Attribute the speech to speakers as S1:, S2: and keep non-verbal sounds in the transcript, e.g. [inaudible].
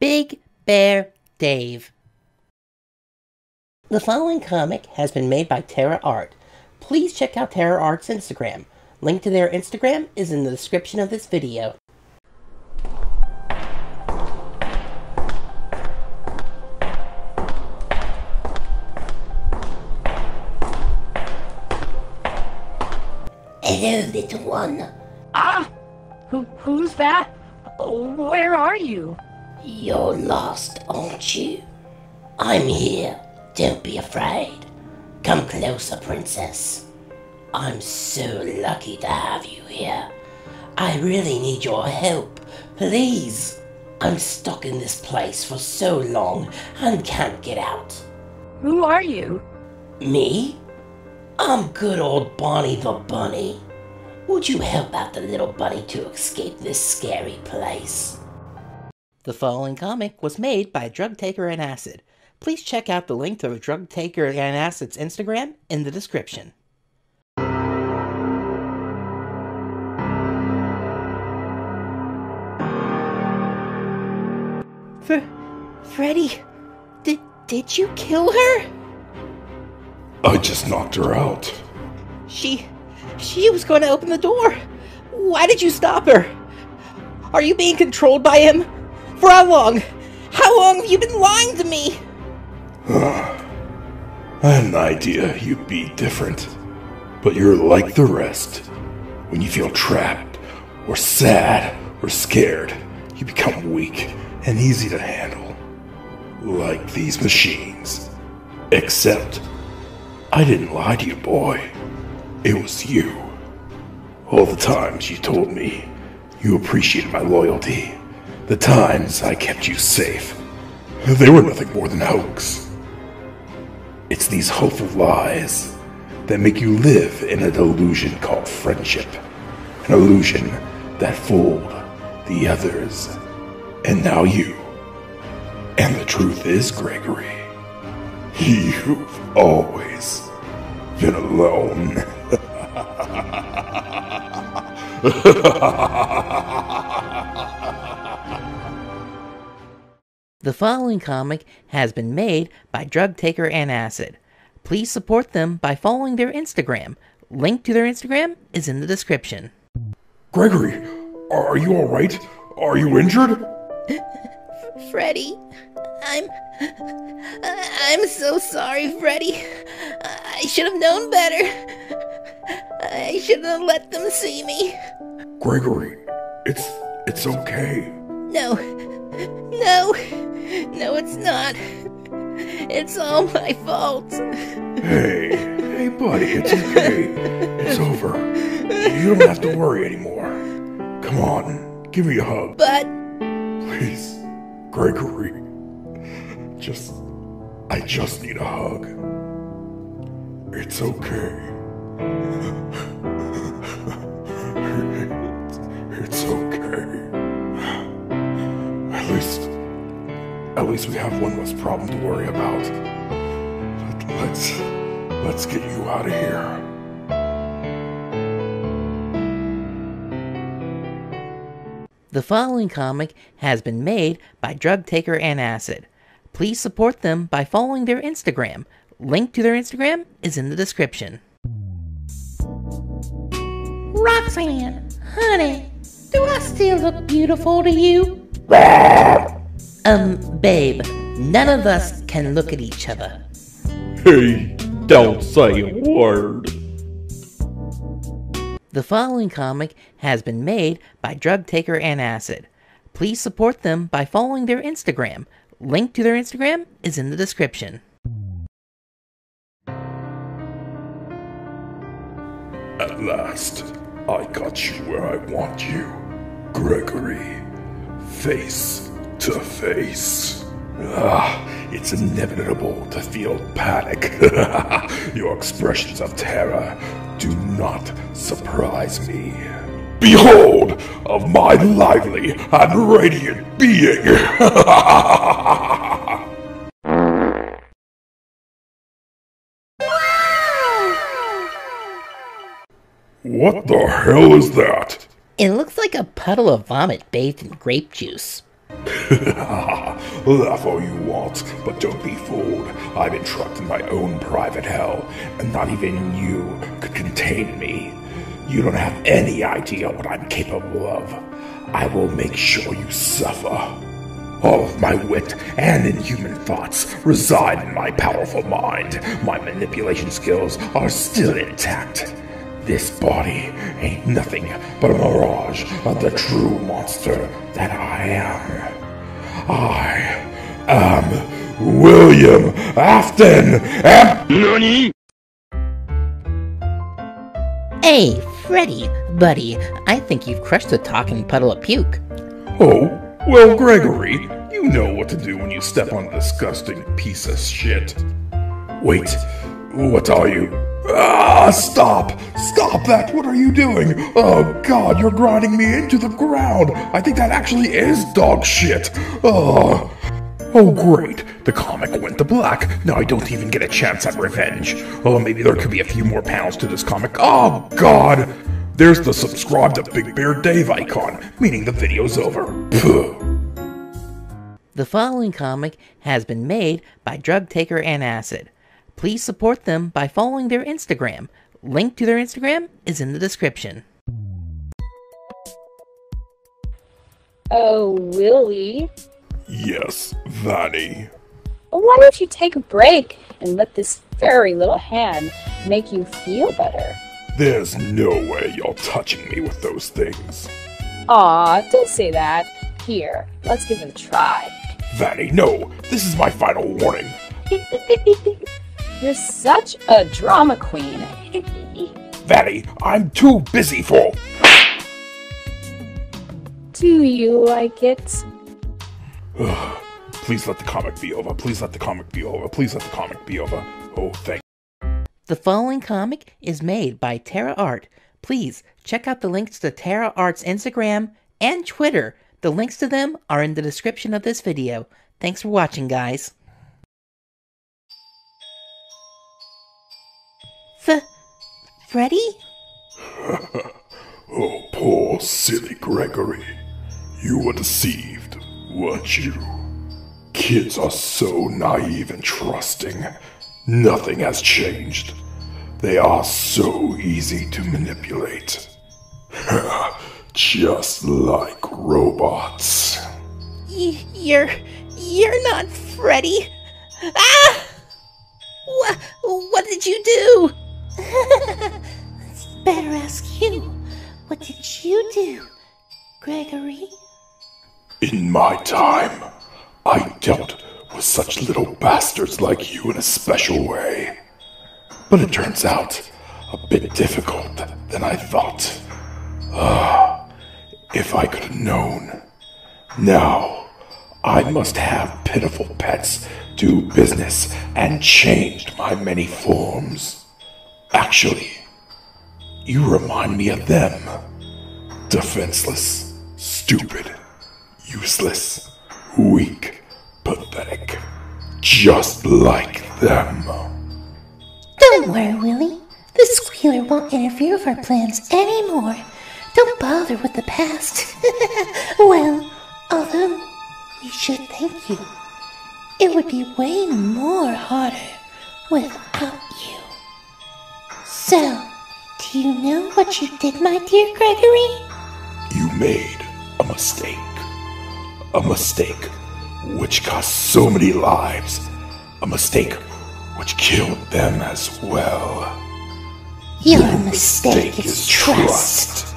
S1: Big Bear Dave. The following comic has been made by Tera Art. Please check out Tera Art's Instagram. Link to their Instagram is in the description of this video. Hello, little one.
S2: Ah! Who, who's that? Where are you?
S1: You're lost, aren't you? I'm here. Don't be afraid. Come closer, princess. I'm so lucky to have you here. I really need your help. Please. I'm stuck in this place for so long and can't get out.
S2: Who are you?
S1: Me? I'm good old Bonnie the Bunny. Would you help out the little bunny to escape this scary place? The following comic was made by Drug Taker and Acid. Please check out the link to Drug Taker and Acid's Instagram in the description. Fr- Freddy, did, did you kill her?
S3: I just knocked her out.
S1: She. she was going to open the door. Why did you stop her? Are you being controlled by him? For how long? How long have you been lying to me? [sighs]
S3: I had an idea you'd be different. But you're like the rest. When you feel trapped, or sad, or scared, you become weak and easy to handle. Like these machines. Except, I didn't lie to you, boy. It was you. All the times you told me you appreciated my loyalty. The times I kept you safe. They were nothing more than hoax. It's these hopeful lies that make you live in a delusion called friendship. An illusion that fooled the others. And now you. And the truth is, Gregory, you've always been alone. [laughs]
S1: The following comic has been made by Drug Taker and Acid. Please support them by following their Instagram. Link to their Instagram is in the description.
S3: Gregory, are you alright? Are you injured?
S1: Freddy, I'm. I'm so sorry, Freddy. I should have known better. I shouldn't have let them see me.
S3: Gregory, it's it's okay.
S1: No, no, no, it's not. It's all my fault.
S3: Hey, hey, buddy, it's okay. It's over. You don't have to worry anymore. Come on, give me a hug,
S1: But
S3: please. Gregory, just. I just need a hug. It's okay. [laughs] It's, okay. At least we have one less problem to worry about. But let's. Let's get you out of here.
S1: the following comic has been made by Drug Taker and Acid. Please support them by following their Instagram. Link to their Instagram is in the description. Roxanne, honey, do I still look beautiful to you? Um, babe, none of us can look at each other.
S4: Hey, don't say a word.
S1: The following comic has been made by Drug Taker and Acid. Please support them by following their Instagram. Link to their Instagram is in the description.
S3: At last, I got you where I want you. Gregory. Face to face. Ah, it's inevitable to feel panic. [laughs] Your expressions of terror do not surprise me. Behold of my lively and radiant being! [laughs] what the hell is that?
S1: It looks like a puddle of vomit bathed in grape juice. [laughs]
S3: Laugh all you want, but don't be fooled. I've been trapped in my own private hell, and not even you could contain me. You don't have any idea what I'm capable of. I will make sure you suffer. All of my wit and inhuman thoughts reside in my powerful mind. My manipulation skills are still intact. This body ain't nothing but a mirage of the true monster that I am. I am William Afton. Am-
S4: NANI?
S5: Hey, Freddy, buddy, I think you've crushed a talking puddle of puke.
S3: oh, well, Gregory, you know what to do when you step on a disgusting piece of shit. Wait, what are you? Ah, stop! Stop that! What are you doing? Oh god, you're grinding me into the ground! I think that actually is dog shit! Oh. Oh great, the comic went to black. Now I don't even get a chance at revenge. Oh, maybe there could be a few more panels to this comic. Oh god! There's the subscribe to Big Bear Dave icon, meaning the video's over.
S5: The following comic has been made by Drug Taker and Acid. Please support them by following their Instagram. Link to their Instagram is in the description.
S6: Oh, Willie.
S3: Yes, Vanny.
S6: Why don't you take a break and let this furry little hand make you feel better?
S3: There's no way you're touching me with those things.
S6: Aw, don't say that. Here, let's give it a try.
S3: Vanny, no! This is my final warning. [laughs]
S6: You're such a drama queen. [laughs]
S3: Vanny, I'm too busy for.
S6: Do you like it? [sighs]
S3: Please let the comic be over. Please let the comic be over. Please let the comic be over. Oh, thank.
S5: The following comic is made by Tera Art. Please check out the links to Tera Art's Instagram and Twitter. The links to them are in the description of this video. Thanks for watching, guys. F- Freddy? [laughs]
S3: Oh, poor silly Gregory. You were deceived, weren't you? Kids are so naive and trusting. Nothing has changed. They are so easy to manipulate. [laughs] Just like robots.
S5: Y- you're you're not Freddy. Ah! What what did you do? [laughs]
S1: Better ask you. What did you do, Gregory?
S3: In my time, I dealt with such little bastards like you in a special way. But it turns out a bit difficult than I thought. Ah, if I could have known. Now, I must have pitiful pets do business and changed my many forms. Actually, you remind me of them. Defenseless, stupid, useless, weak, pathetic. Just like them.
S1: Don't worry, Willie. The squealer won't interfere with our plans anymore. Don't bother with the past. [laughs] well, although we should thank you. It would be way more harder without you. So, do you know what you did, my dear Gregory?
S3: You made a mistake. A mistake which cost so many lives. A mistake which killed them as well.
S1: Your mistake is trust.